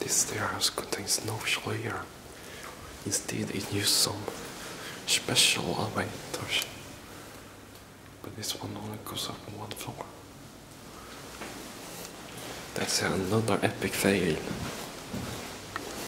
This stairs contains no chandelier. Instead, it used some special elevators. But this one only goes up one floor. That's another epic fail.